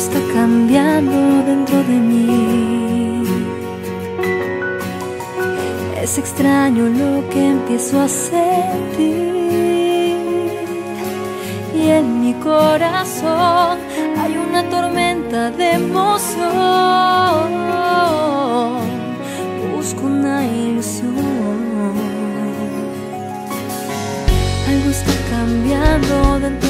Está cambiando dentro de mí. Es extraño lo que empiezo a sentir. Y en mi corazón hay una tormenta de emoción. Busco una ilusión. Algo está cambiando dentro de mí.